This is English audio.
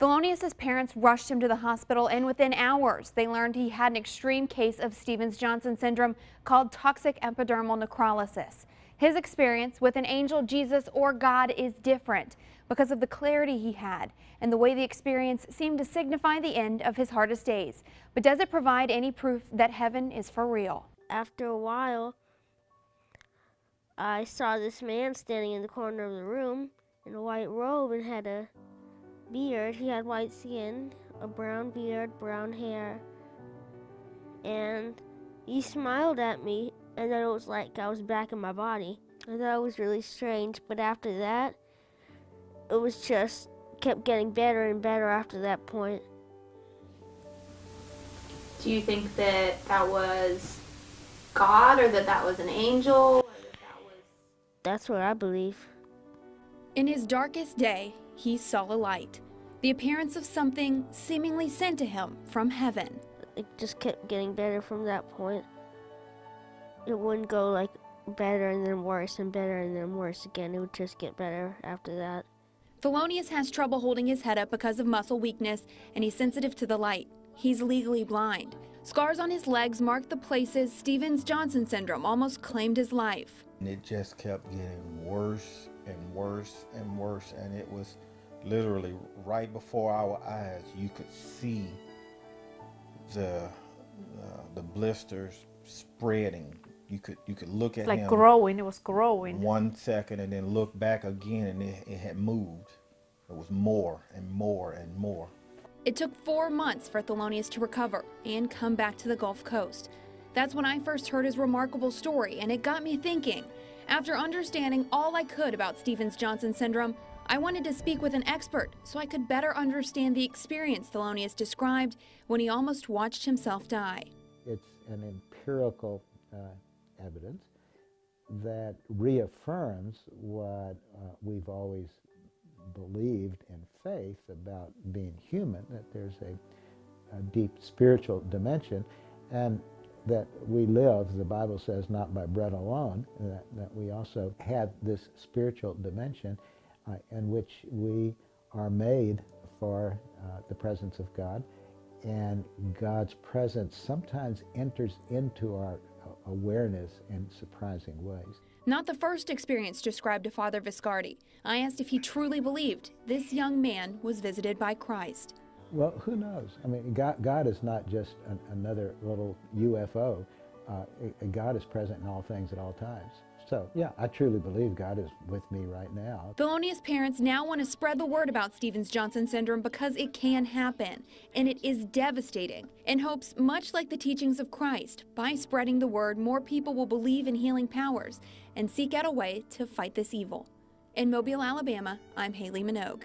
Thelonious' parents rushed him to the hospital, and within hours, they learned he had an extreme case of Stevens-Johnson syndrome called toxic epidermal necrolysis. His experience with an angel, Jesus, or God is different because of the clarity he had and the way the experience seemed to signify the end of his hardest days. But does it provide any proof that heaven is for real? After a while, I saw this man standing in the corner of the room in a white robe and had a beard. He had white skin, a brown beard, brown hair, and he smiled at me, and then it was like I was back in my body. I thought it was really strange, but after that, it was just kept getting better and better after that point. Do you think that that was God or that that was an angel? That that was... That's what I believe. In his darkest day, he saw a light, the appearance of something seemingly sent to him from heaven. It just kept getting better from that point. It wouldn't go like better and then worse and better and then worse again. It would just get better after that. Thelonious has trouble holding his head up because of muscle weakness, and he's sensitive to the light. He's legally blind. Scars on his legs mark the places Stevens-Johnson syndrome almost claimed his life. And it just kept getting worse and worse and worse, and it was literally right before our eyes. You could see the uh, the blisters spreading. You could you could look at like him growing. It was growing. one second and then look back again, and it, it had moved. It was more and more and more. It took four months for Thelonious to recover and come back to the Gulf Coast. That's when I first heard his remarkable story, and it got me thinking. After understanding all I could about Stevens-Johnson syndrome, I wanted to speak with an expert so I could better understand the experience Thelonious described when he almost watched himself die. It's an empirical uh, evidence that reaffirms what uh, we've always believed in faith about being human, that there's a, a deep spiritual dimension, and that we live, the Bible says, not by bread alone, that, that we also have this spiritual dimension uh, in which we are made for uh, the presence of God, and God's presence sometimes enters into our uh, awareness in surprising ways. Not the first experience described to Father Viscardi. I asked if he truly believed this young man was visited by Christ. Well, who knows? I mean, God, God is not just an, another little UFO. Uh, God is present in all things at all times. So, yeah, I truly believe God is with me right now. Thelonious parents now want to spread the word about Stevens-Johnson syndrome because it can happen, and it is devastating, in hopes, much like the teachings of Christ, by spreading the word, more people will believe in healing powers and seek out a way to fight this evil. In Mobile, Alabama, I'm Haley Minogue.